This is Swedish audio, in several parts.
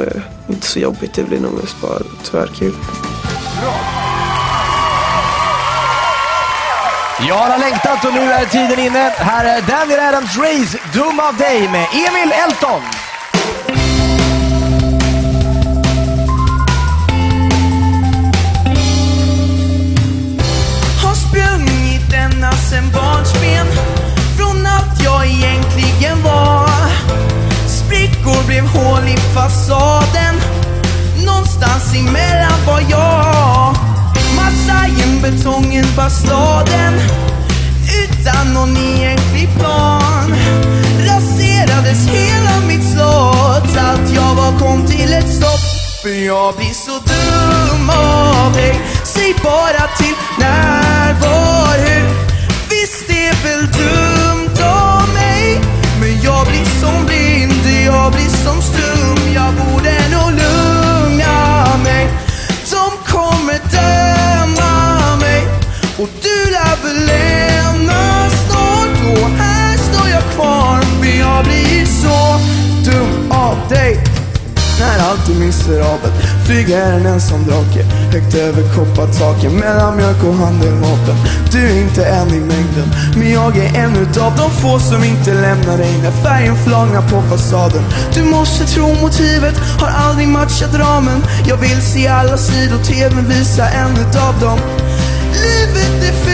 är inte så jobbigt. Det blir nog mest bara tyvärr kul. Jag har längtat och nu är tiden inne. Här är Daniel Adams Race Dum of Day med Emil Elton. Hål i fasaden Någonstans emellan var jag. Massajen, betongen, bastaden Utan någon egentlig plan. Raserades hela mitt slott Allt jag var kom till ett stopp. För jag blir så dum av dig. Säg bara till när, när allt Flyger en ensam drake Högt över koppartaken Mellan mjölk och handeldvapen. Du är inte en i mängden Men jag är en utav de få som inte lämnar dig När färgen flagnar på fasaden. Du måste tro motivet Har aldrig matchat ramen. Jag vill se alla sidor TVn visa en utav dem. Livet är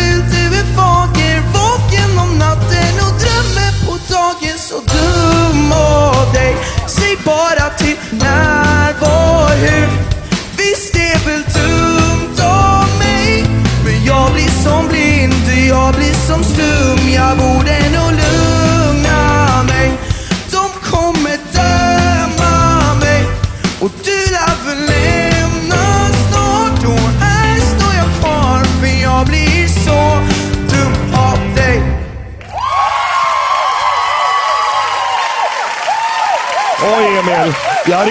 Jag borde nog lugna mig. De kommer döma mig. Och du lär väl lämna snart. Och här står jag kvar För jag blir så dum av dig. Oj Emil. Jag hade